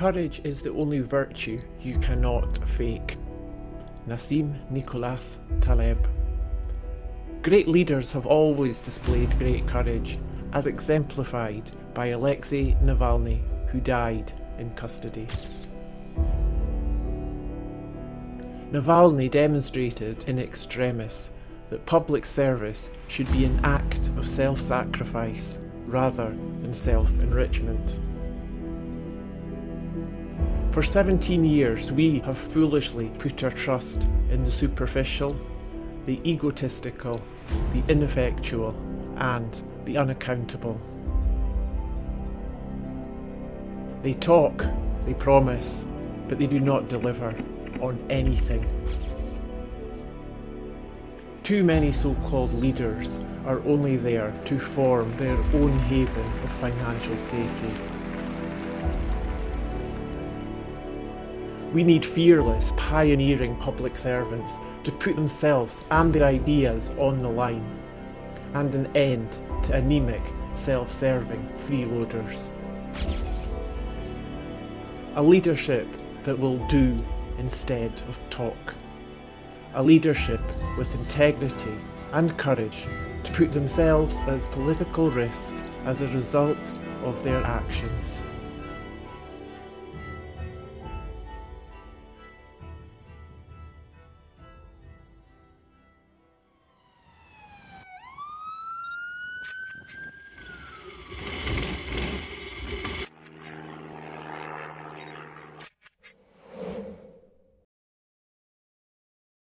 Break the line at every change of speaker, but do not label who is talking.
Courage is the only virtue you cannot fake. Nassim Nicholas Taleb. Great leaders have always displayed great courage, as exemplified by Alexei Navalny, who died in custody. Navalny demonstrated in extremis that public service should be an act of self-sacrifice rather than self-enrichment. For 17 years we have foolishly put our trust in the superficial, the egotistical, the ineffectual and the unaccountable. They talk, they promise, but they do not deliver on anything. Too many so-called leaders are only there to form their own haven of financial safety. We need fearless, pioneering public servants to put themselves and their ideas on the line, and an end to anemic, self-serving freeloaders. A leadership that will do instead of talk. A leadership with integrity and courage to put themselves at political risk as a result of their actions.